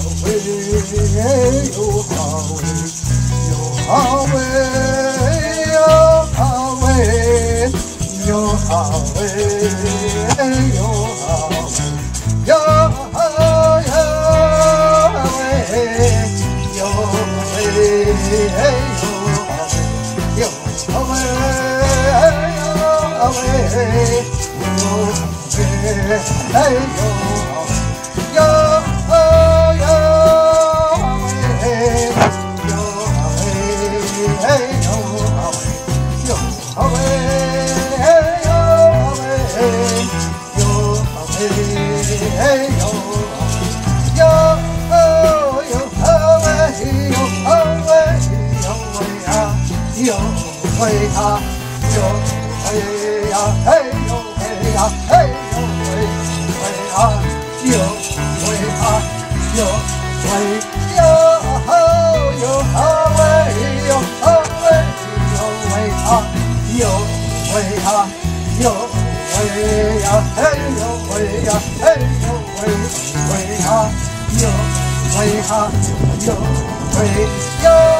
哟喂嘿哟啊喂哟啊喂哟啊喂哟啊喂哟啊喂哟啊喂哟啊喂哟啊喂哟啊喂嘿哟啊喂哟啊喂哟啊喂哟啊喂哟啊喂嘿哟喂呀，哟喂呀，嘿哟喂呀，嘿哟喂，喂呀，哟喂呀，哟喂，哟哟啊喂，哟啊喂，哟喂呀，哟喂呀，哟喂呀，嘿哟喂，喂呀，哟喂呀，哟喂，哟。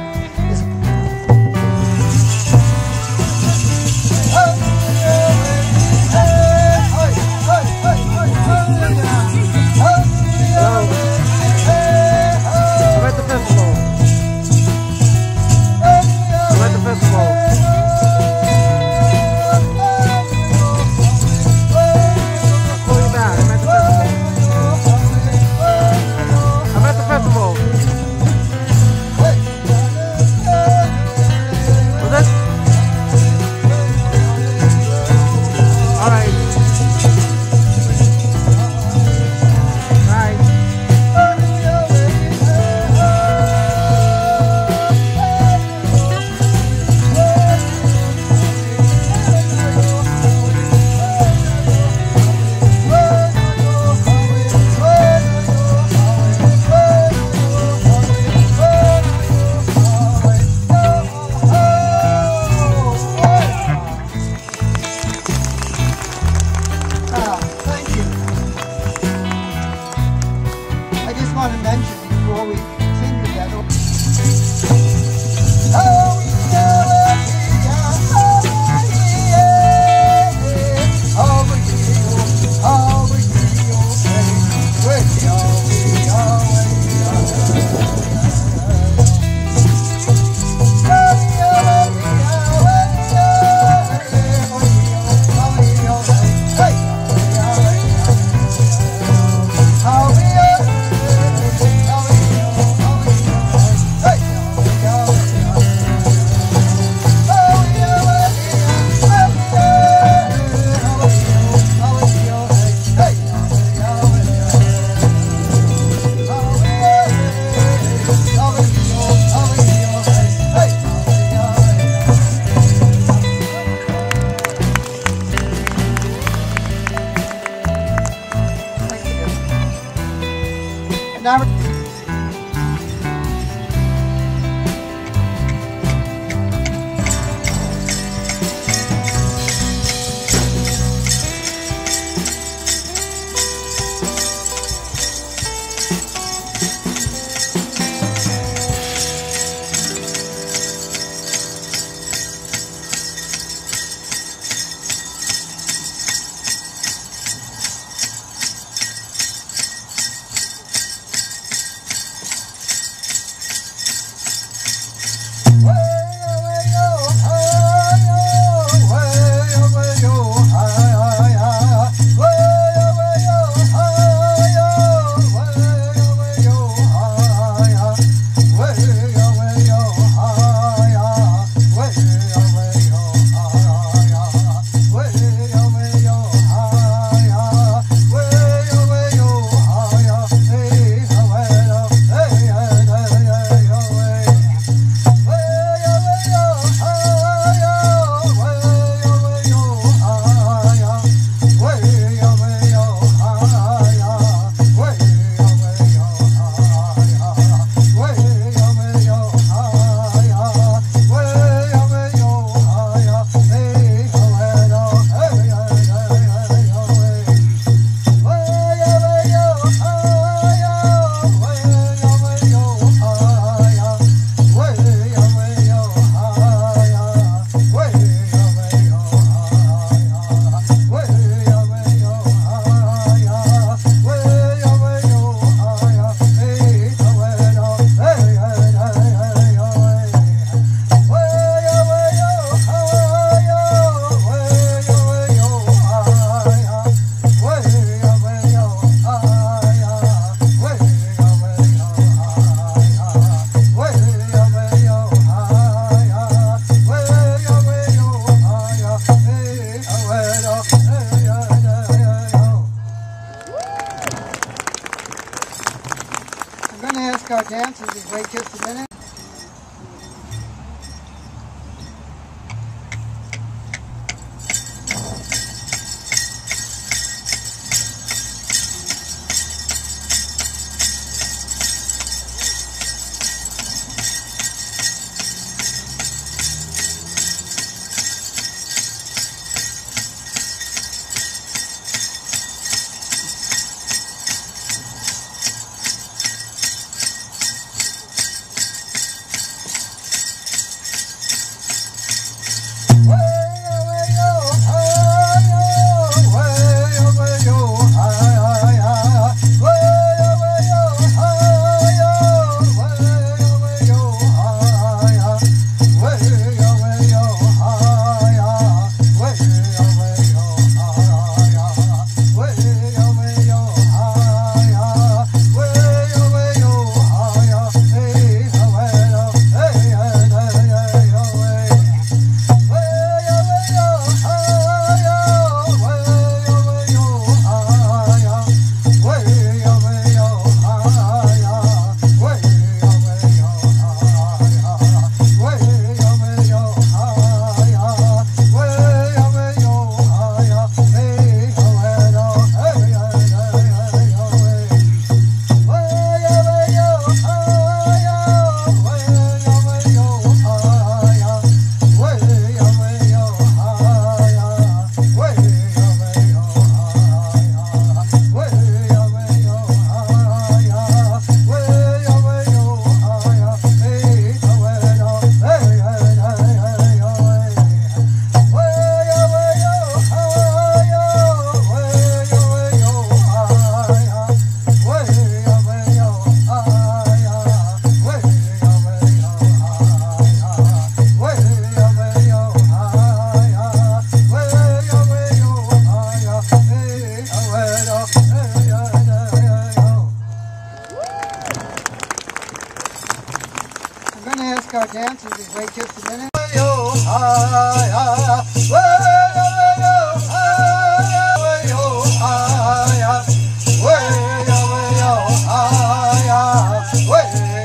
Never.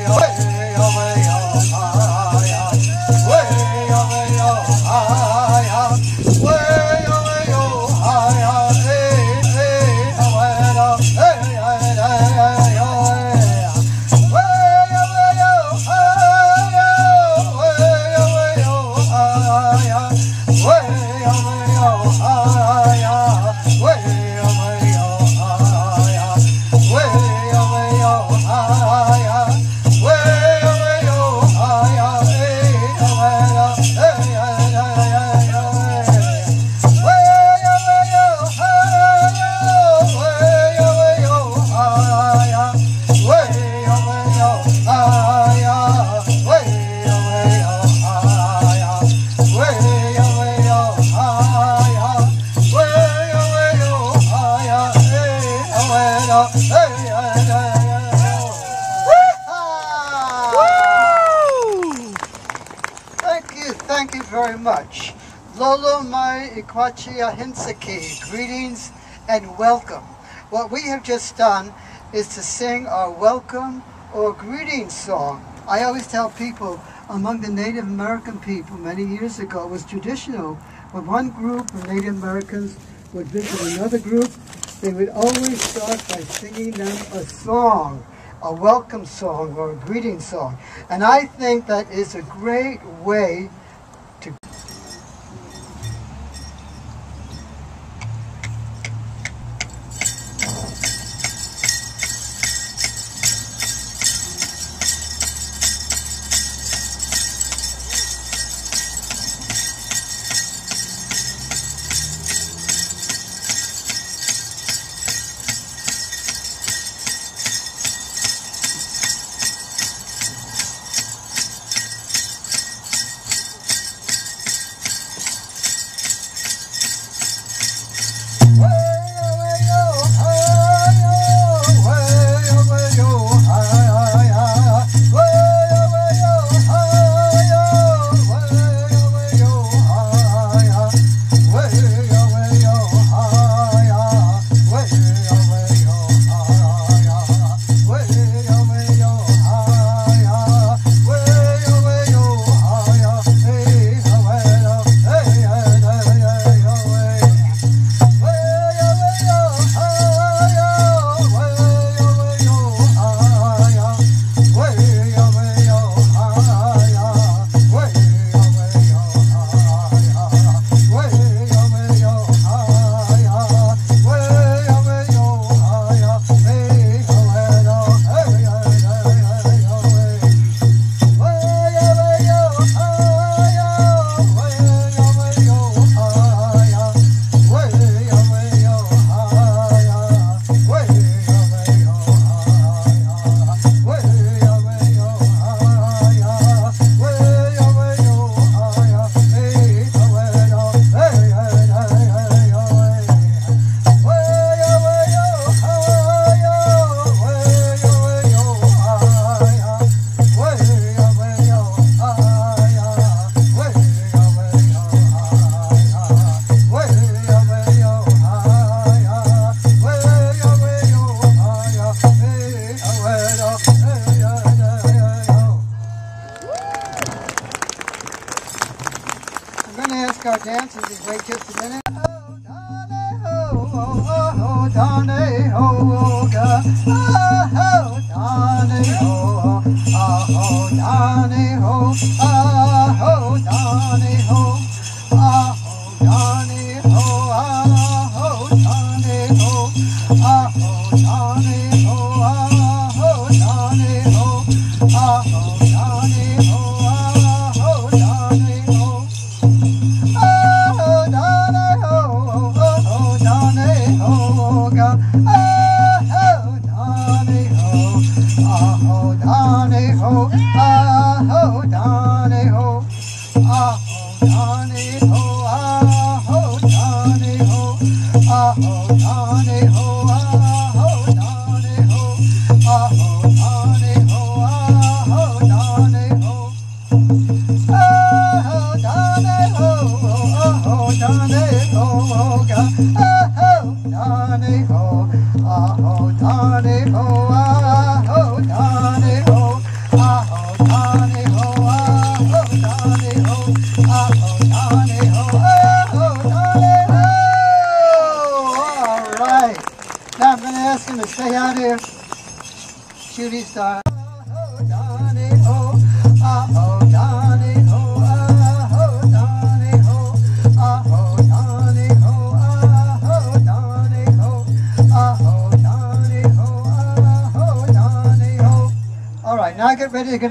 Thank much. Lolo Mai Ikwachi Ahinsaki, greetings and welcome. What we have just done is to sing our welcome or greeting song. I always tell people among the Native American people many years ago, it was traditional when one group of Native Americans would visit another group, they would always start by singing them a song, a welcome song or a greeting song. And I think that is a great way Done it.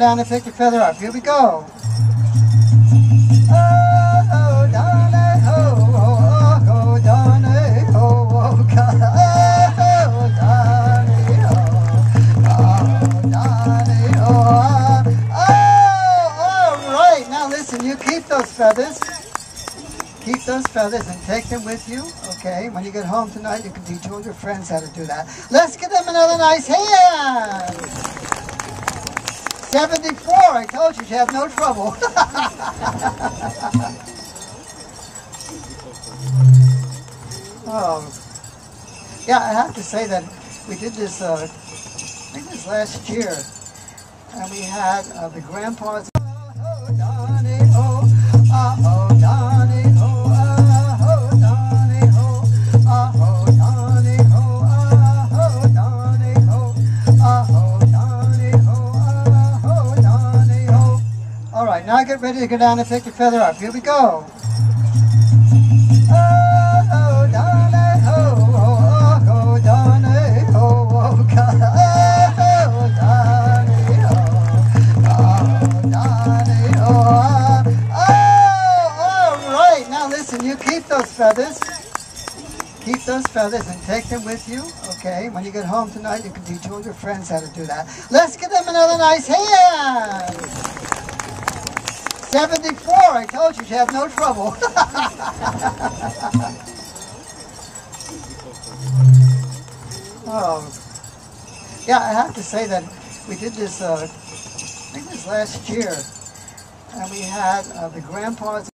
Down and pick the feather up. Here we go. Feathers. Keep those feathers and take them with you, okay? When you get home tonight, you can teach all your friends how to do that. Let's give them another nice hand. 74, I told you, you have no trouble. oh, yeah, I have to say that we did this, uh, I think this last year, and we had uh, the grandpas. Oh, Donny, ho, oh, Donny, right, now get ready to go down and pick the feather up. Here we go. Oh, oh, oh. Oh. Oh, oh, oh, feathers. Keep those feathers and take them with you, okay? When you get home tonight, you can teach all your friends how to do that. Let's give them another nice hand. 74, I told you, you have no trouble. oh, yeah, I have to say that we did this, uh, I think this last year, and we had uh, the grandpas.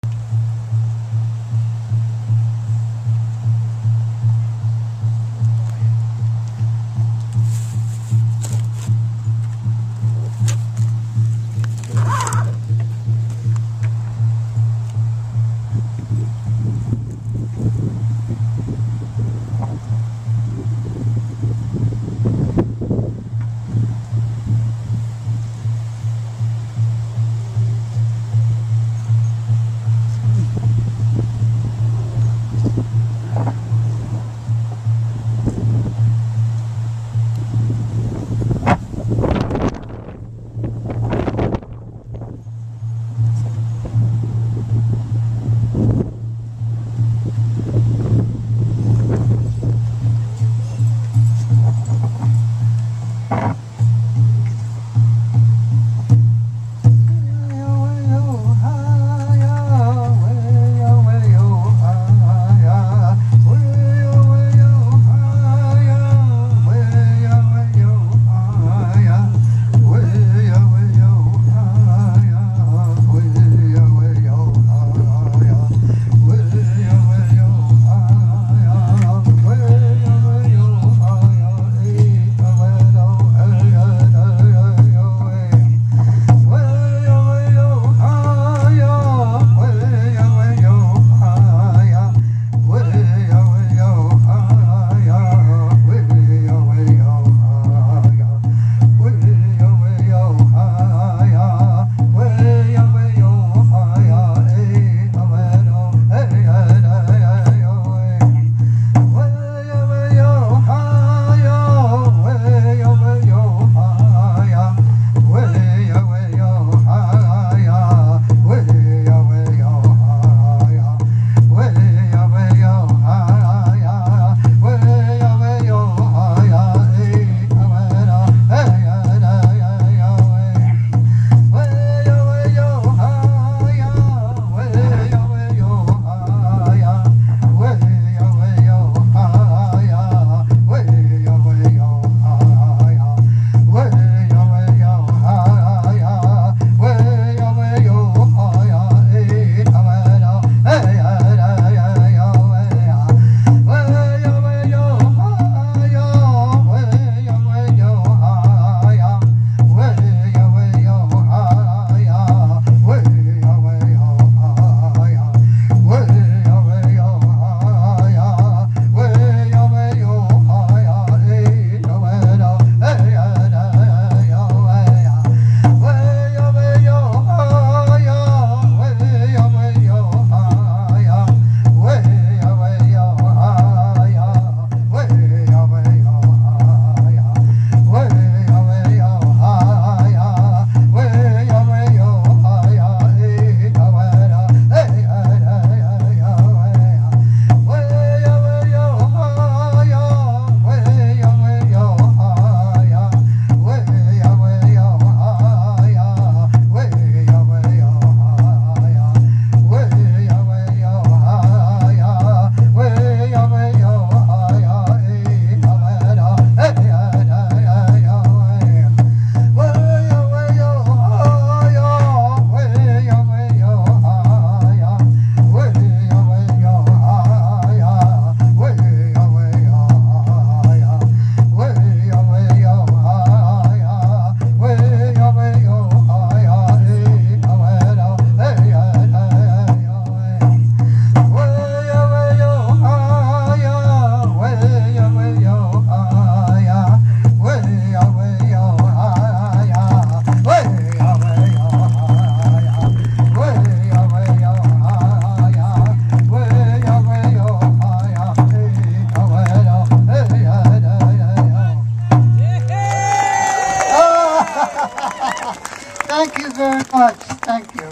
Much. Thank you.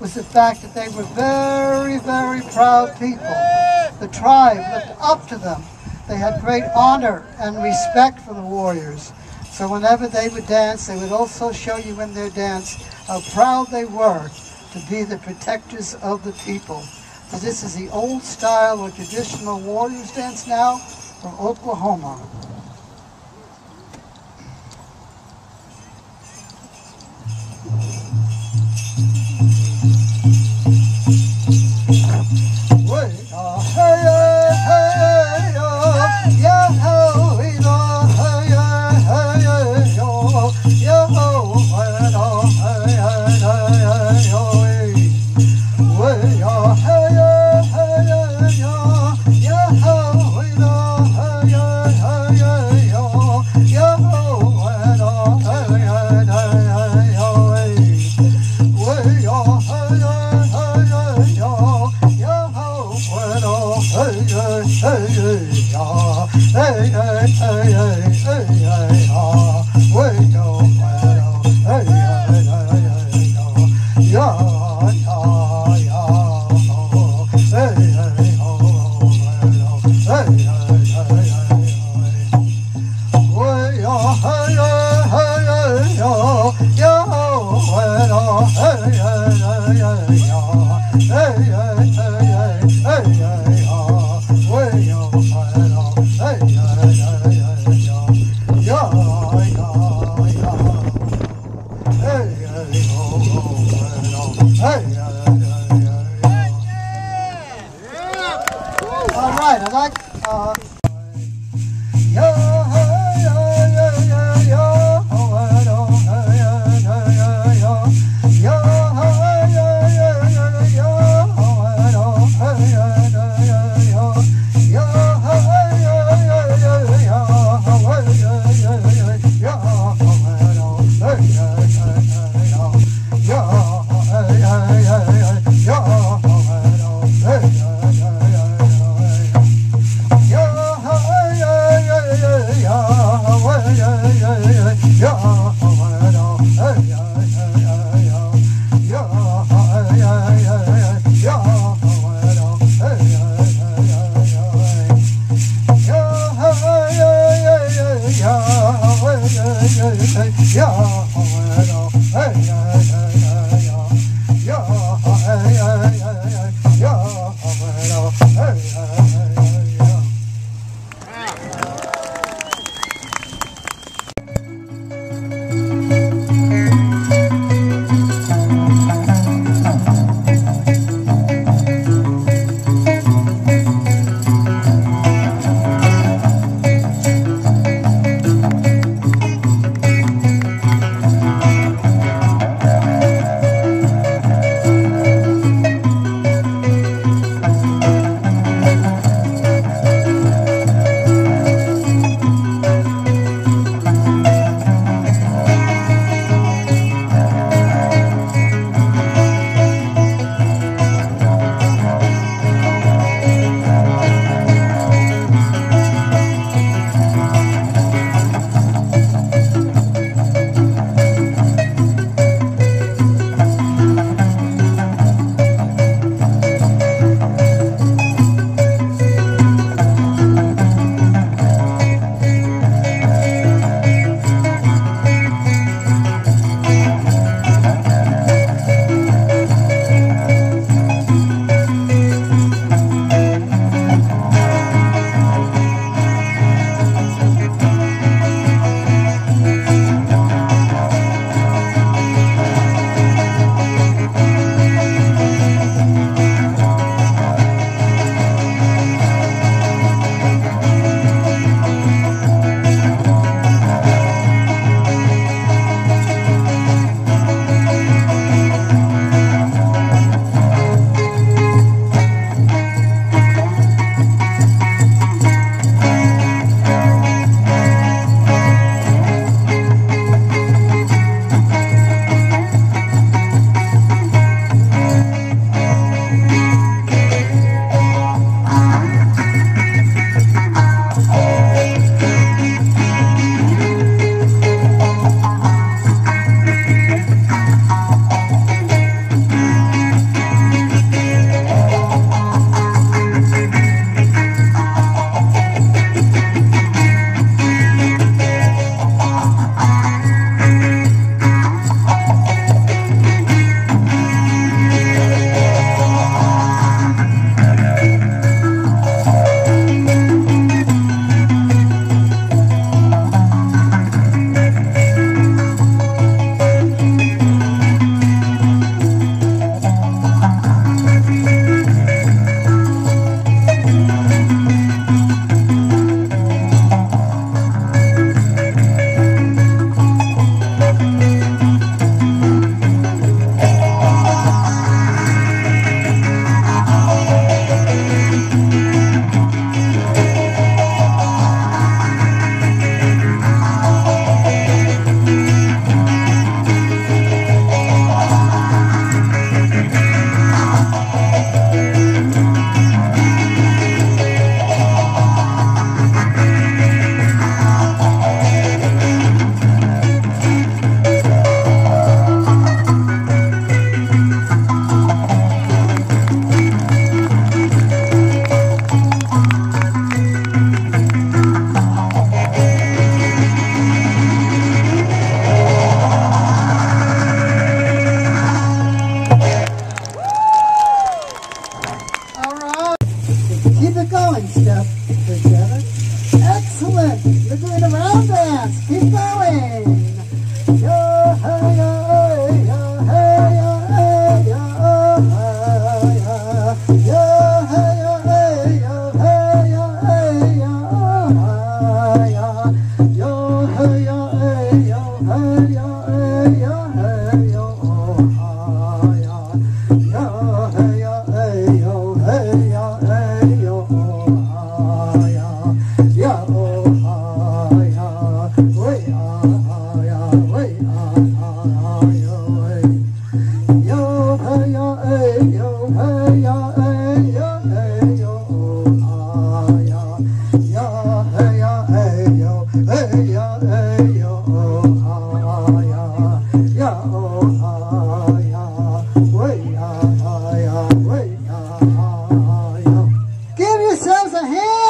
Was the fact that they were very, very proud people. The tribe looked up to them. They had great honor and respect for the warriors. So whenever they would dance, they would also show you in their dance how proud they were to be the protectors of the people. So this is the old style or traditional warriors dance now from Oklahoma. 哎呀呀。Yourselves